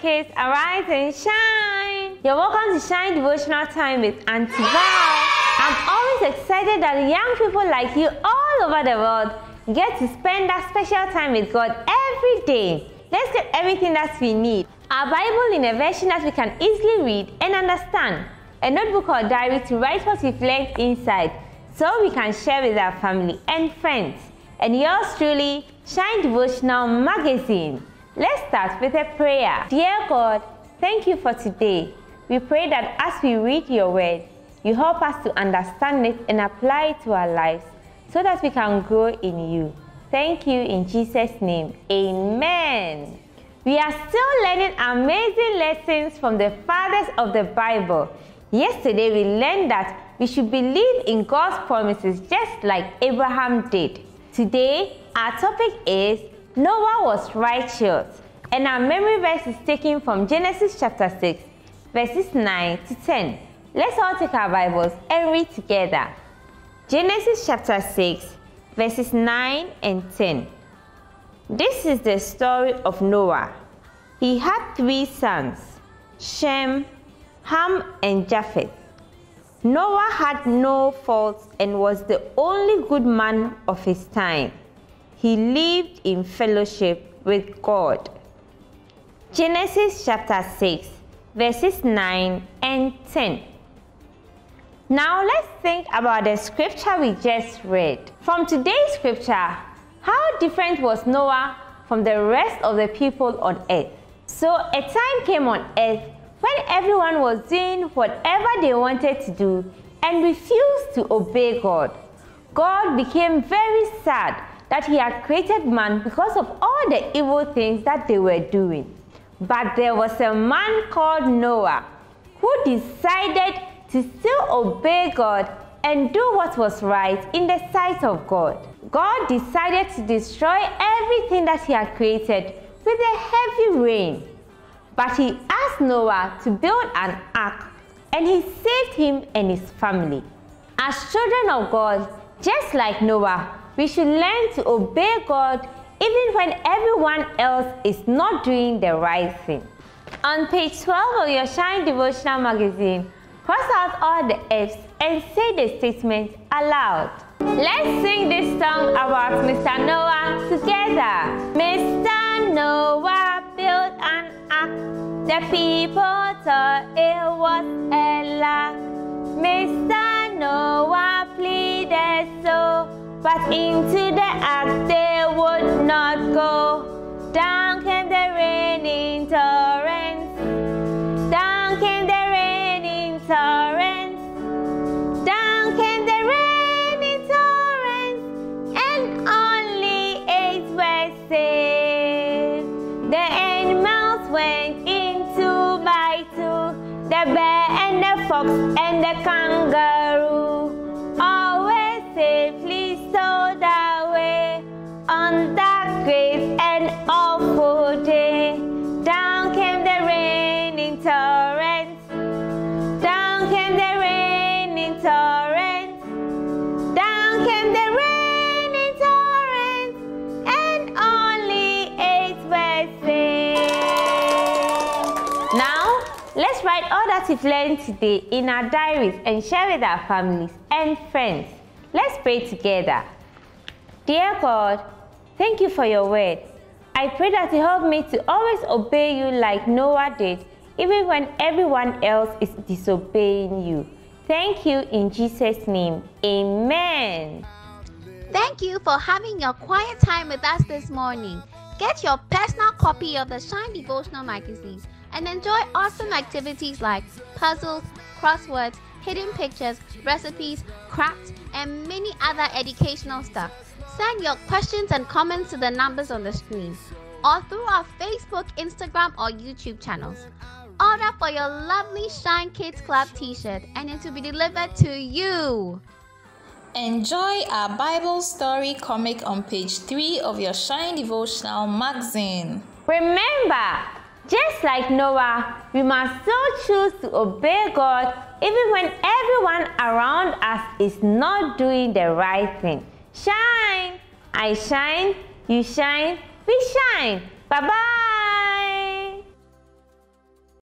kids, arise and shine. You're welcome to Shine Devotional Time with Auntie Val. I'm always excited that young people like you all over the world get to spend that special time with God every day. Let's get everything that we need. Our Bible in a version that we can easily read and understand. A notebook or diary to write what we've learned inside so we can share with our family and friends. And yours truly, Shine Devotional Magazine. Let's start with a prayer. Dear God, thank you for today. We pray that as we read your word, you help us to understand it and apply it to our lives so that we can grow in you. Thank you in Jesus' name. Amen. We are still learning amazing lessons from the fathers of the Bible. Yesterday, we learned that we should believe in God's promises just like Abraham did. Today, our topic is Noah was righteous, and our memory verse is taken from Genesis chapter 6, verses 9 to 10. Let's all take our Bibles and read together. Genesis chapter 6, verses 9 and 10. This is the story of Noah. He had three sons Shem, Ham, and Japheth. Noah had no faults and was the only good man of his time. He lived in fellowship with God. Genesis chapter 6, verses 9 and 10. Now let's think about the scripture we just read. From today's scripture, how different was Noah from the rest of the people on earth? So a time came on earth when everyone was doing whatever they wanted to do and refused to obey God. God became very sad that he had created man because of all the evil things that they were doing. But there was a man called Noah who decided to still obey God and do what was right in the sight of God. God decided to destroy everything that He had created with a heavy rain. But He asked Noah to build an ark and He saved him and his family. As children of God, just like Noah, we should learn to obey God even when everyone else is not doing the right thing. On page 12 of your Shine Devotional magazine, Cross out all the F's and say the statement aloud. Let's sing this song about Mr. Noah together. Mr. Noah built an ark. The people thought it was a lark. Mr. Noah pleaded so, but into the ark they would not go. Down came the raining torrents. Down came the raining torrents. Down came the raining torrents, and only eight were saved. The animals went in two by two, the bear and the fox and the kangaroo, on that great and awful day. Down came the raining torrents. Down came the raining torrents. Down came the raining torrents, and only eight were saved. Now, let's write all that we've learned today in our diaries and share with our families and friends. Let's pray together. Dear God, thank you for your words. I pray that you help me to always obey you like Noah did even when everyone else is disobeying you. Thank you in Jesus' name. Amen. Thank you for having your quiet time with us this morning. Get your personal copy of the Shine Devotional magazine and enjoy awesome activities like puzzles, crosswords, hidden pictures, recipes, crafts, and many other educational stuff. Send your questions and comments to the numbers on the screen or through our Facebook, Instagram, or YouTube channels. Order for your lovely Shine Kids Club t shirt and it will be delivered to you. Enjoy our Bible story comic on page 3 of your Shine Devotional magazine. Remember, just like Noah, we must still choose to obey God even when everyone around us is not doing the right thing. Shine! I shine, you shine, we shine. Bye bye!